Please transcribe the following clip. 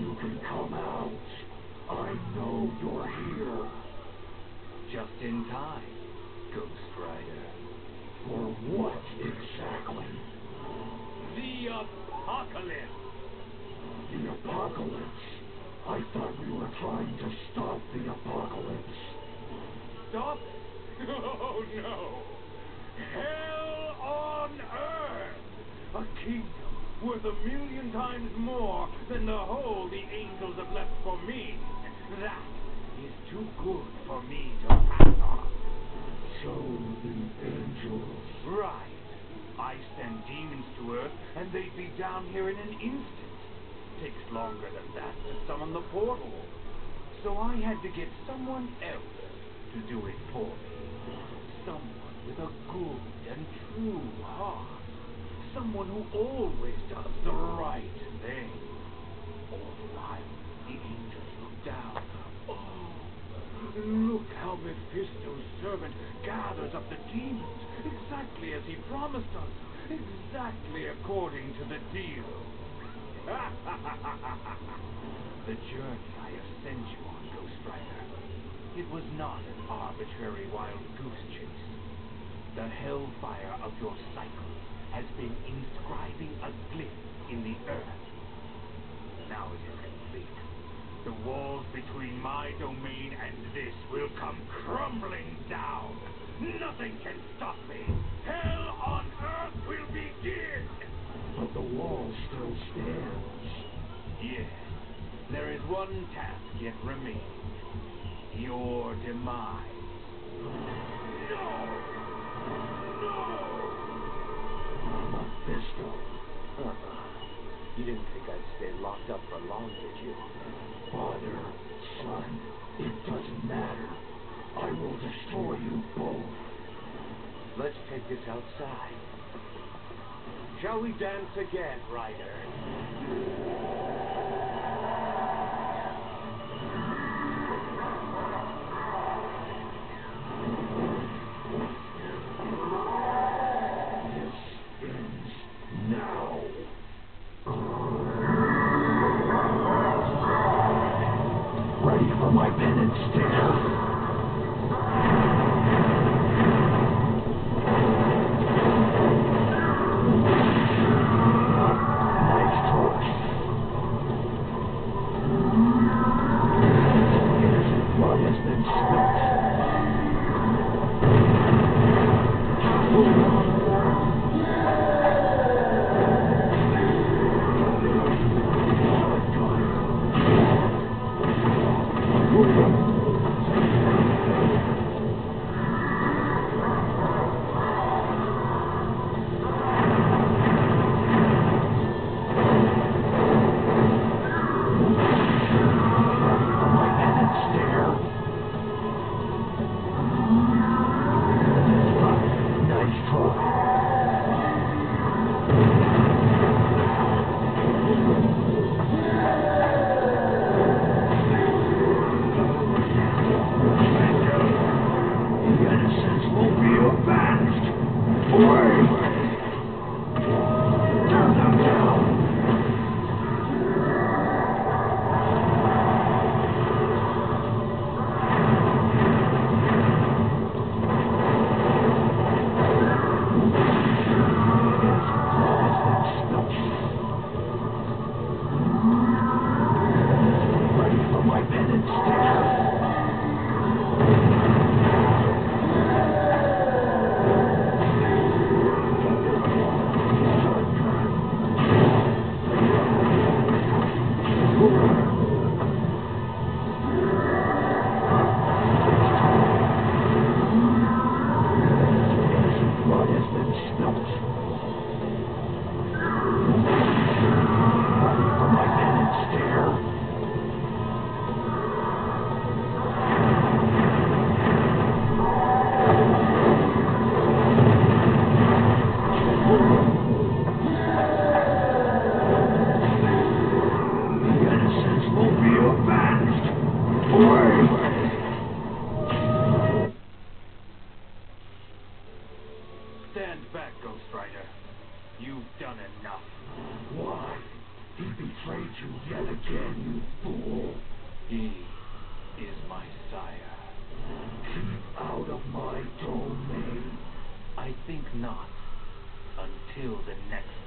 You can come out. I know you're here. Just in time, Ghost Rider. For what exactly? The Apocalypse! The apocalypse. I thought we were trying to stop the apocalypse. Stop it? Oh no! Hell on Earth! A kingdom worth a million times more than the whole the angels have left for me. That is too good for me to pass on. So the angels. Right. I send demons to Earth, and they'd be down here in an instant. Takes longer than that to summon the portal. So I had to get someone else to do it for me. Someone with a good and true heart. Someone who always does the right thing. All the while, the angels look down. Oh, look how Mephisto's servant gathers up the demons, exactly as he promised us, exactly according to the deal. the journey I have sent you on, Ghost Rider, it was not an arbitrary wild goose chase. The hellfire of your cycle has been inscribing a glyph in the earth. Now it is complete. The walls between my domain and this will come crumbling down. Nothing can stop me. Hell on earth will begin. But the wall still stands. Yes, there is one task yet remaining. Your demise. No! No! You didn't think I'd stay locked up for long, did you? Father, son, it doesn't matter. I will destroy you both. Let's take this outside. Shall we dance again, Rider? My penance stare? Stand back, Ghost Rider. You've done enough. Why? He betrayed you yet again, you fool. He is my sire. Keep out of my domain. I think not. Until the next